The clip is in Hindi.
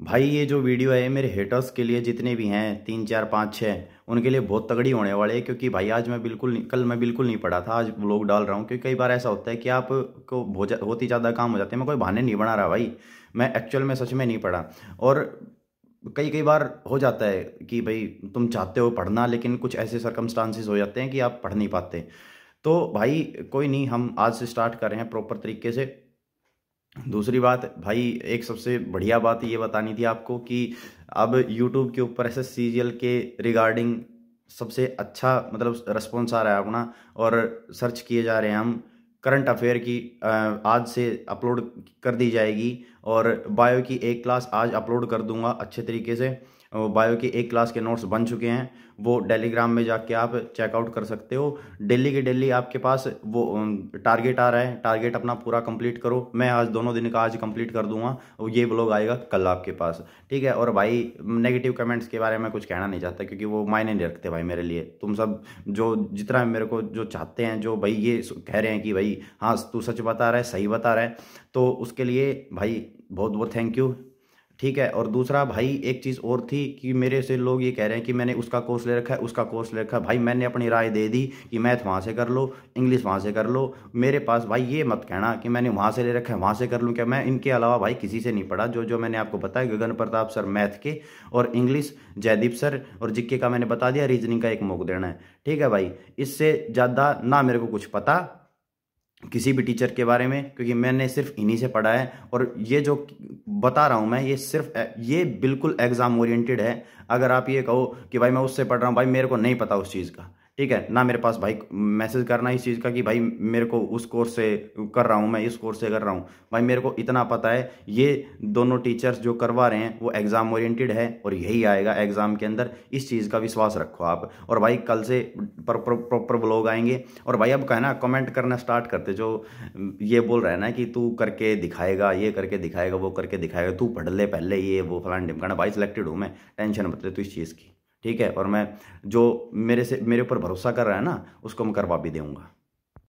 भाई, ये जो वीडियो है, मेरे हेटर्स के लिए जितने भी हैं, तीन, चार, पाँच छः उनके लिए बहुत तगड़ी होने वाले है, क्योंकि भाई, आज मैं बिल्कुल कल मैं बिल्कुल नहीं पढ़ा था, आज व्लॉग डाल रहा हूँ, क्योंकि कई बार ऐसा होता है कि आप को बहुत ही ज़्यादा काम हो जाते हैं, मैं कोई बहाने नहीं बना रहा भाई, मैं एक्चुअल में सच में नहीं पढ़ा। और कई कई बार हो जाता है कि भाई, तुम चाहते हो पढ़ना, लेकिन कुछ ऐसे सर्कमस्टांसिस हो जाते हैं कि आप पढ़ नहीं पाते। तो भाई, कोई नहीं, हम आज से स्टार्ट कर रहे हैं प्रॉपर तरीके से। दूसरी बात, भाई, एक सबसे बढ़िया बात ये बतानी थी आपको कि अब यूट्यूब के ऊपर ऐसे सीरियल के रिगार्डिंग सबसे अच्छा मतलब रिस्पॉन्स आ रहा है अपना और सर्च किए जा रहे हैं हम। करंट अफेयर की आज से अपलोड कर दी जाएगी और बायो की एक क्लास आज अपलोड कर दूँगा अच्छे तरीके से। बायो के एक क्लास के नोट्स बन चुके हैं। वो टेलीग्राम में जाके आप चेकआउट कर सकते हो। डेली के डेली आपके पास वो टारगेट आ रहा है। टारगेट अपना पूरा कंप्लीट करो। मैं आज दोनों दिन का आज कंप्लीट कर दूँगा। ये ब्लॉग आएगा कल आपके पास। ठीक है? और भाई नेगेटिव कमेंट्स के बारे में कुछ कहना नहीं चाहता क्योंकि वो मायने नहीं रखते भाई मेरे लिए। तुम सब जो, जितना मेरे को जो चाहते हैं, जो भाई ये कह रहे हैं कि भाई हाँ तू सच बता रहा है, सही बता रहा है तो उसके लिए भाई बहुत बहुत थैंक यू ठीक है, और दूसरा भाई, एक चीज़ और थी कि मेरे से लोग ये कह रहे हैं कि मैंने उसका कोर्स ले रखा है, उसका कोर्स ले रखा है। भाई, मैंने अपनी राय दे दी कि मैथ वहाँ से कर लो इंग्लिश वहाँ से कर लो। मेरे पास भाई ये मत कहना कि मैंने वहाँ से ले रखा है, वहाँ से कर लूँ क्या? मैं इनके अलावा भाई किसी से नहीं पढ़ा। जो जो मैंने आपको बताया, गगन प्रताप सर मैथ के और इंग्लिश जयदीप सर और जिक्के का मैंने बता दिया रीजनिंग का एक मौक देना है। ठीक है भाई, इससे ज़्यादा ना मेरे को कुछ पता। किसी भी टीचर के बारे में, क्योंकि मैंने सिर्फ़ इन्हीं से पढ़ा है और ये जो बता रहा हूँ मैं, ये सिर्फ़, ये बिल्कुल एग्ज़ाम ओरिएंटेड है। अगर आप ये कहो कि भाई मैं उससे पढ़ रहा हूँ, भाई मेरे को नहीं पता उस चीज़ का। ठीक है, ना मेरे पास भाई मैसेज करना इस चीज़ का कि भाई मेरे को उस कोर्स से कर रहा हूँ, मैं इस कोर्स से कर रहा हूँ। भाई मेरे को इतना पता है, ये दोनों टीचर्स जो करवा रहे हैं, वो एग्ज़ाम ओरिएंटेड है और यही आएगा एग्ज़ाम के अंदर। इस चीज़ का विश्वास रखो आप। और भाई कल से प्रॉपर ब्लॉग आएँगे। और भाई अब कहना कमेंट करना स्टार्ट करते, जो ये बोल रहे हैं ना कि तू करके दिखाएगा, ये करके दिखाएगा, वो करके दिखाएगा, तू पढ़ ले पहले ये, वो फलान ढिमकाना, भाई सिलेक्टेड हूँ मैं, टेंशन मत ले तू इस चीज़ की। ठीक है? और मैं जो मेरे से, मेरे ऊपर भरोसा कर रहा है ना, उसको मैं करवा भी दूँगा।